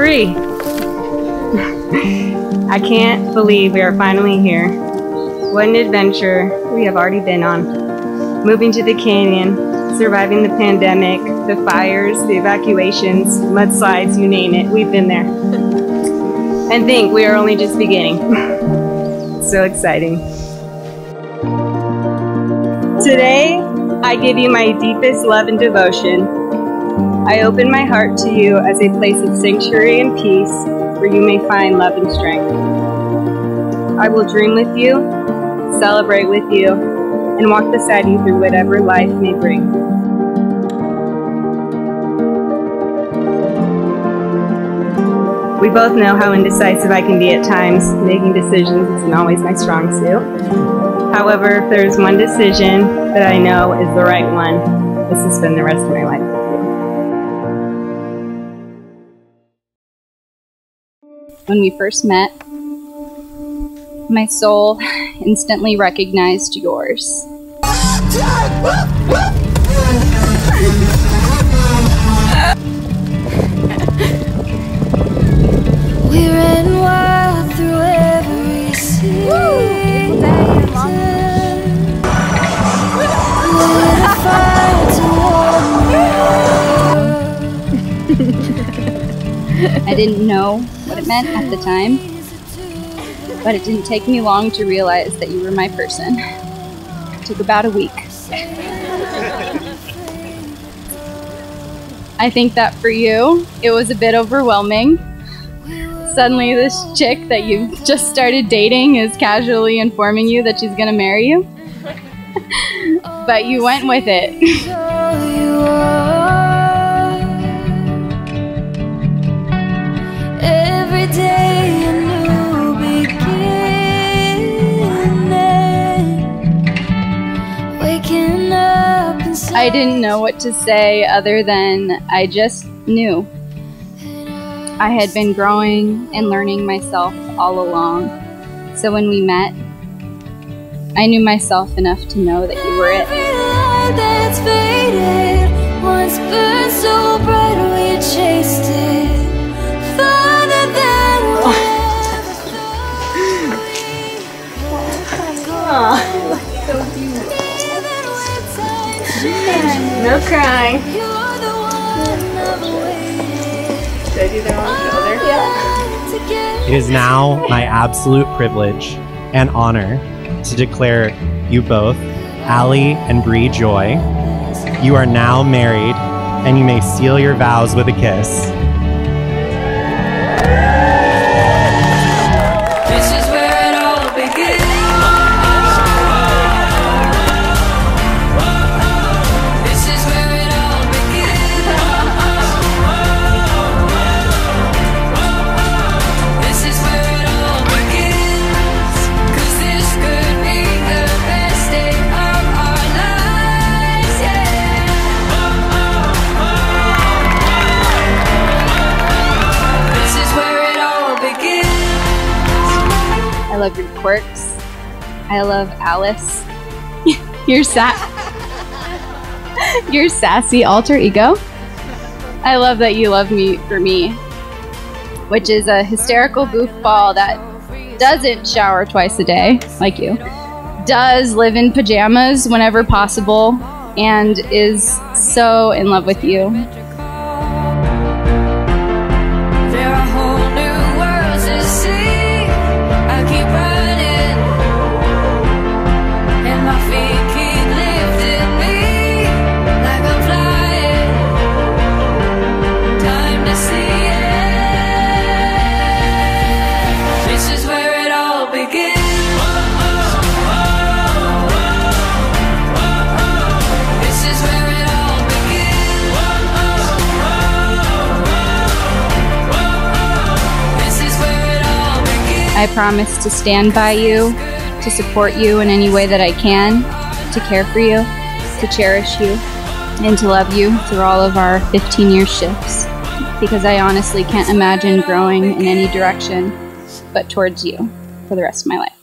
free. I can't believe we are finally here. What an adventure we have already been on. Moving to the canyon, surviving the pandemic, the fires, the evacuations, mudslides, you name it, we've been there. and think we are only just beginning. so exciting. Today, I give you my deepest love and devotion. I open my heart to you as a place of sanctuary and peace where you may find love and strength. I will dream with you, celebrate with you, and walk beside you through whatever life may bring. We both know how indecisive I can be at times. Making decisions isn't always my strong suit. However, if there's one decision that I know is the right one, this has been the rest of my life. When we first met, my soul instantly recognized yours. I didn't know what it meant at the time, but it didn't take me long to realize that you were my person. It took about a week. I think that for you, it was a bit overwhelming. Suddenly, this chick that you've just started dating is casually informing you that she's gonna marry you. but you went with it. I didn't know what to say other than I just knew. I had been growing and learning myself all along. So when we met, I knew myself enough to know that you were it. Crying. You're the one I've waited Should I do that on the shoulder? Yeah. It is now my absolute privilege and honor to declare you both, Ali and Bri Joy. You are now married, and you may seal your vows with a kiss. Love your quirks. I love Alice. your sa- your sassy alter ego. I love that you love me for me, which is a hysterical goofball that doesn't shower twice a day like you, does live in pajamas whenever possible, and is so in love with you. I promise to stand by you, to support you in any way that I can, to care for you, to cherish you, and to love you through all of our 15 year shifts. Because I honestly can't imagine growing in any direction but towards you for the rest of my life.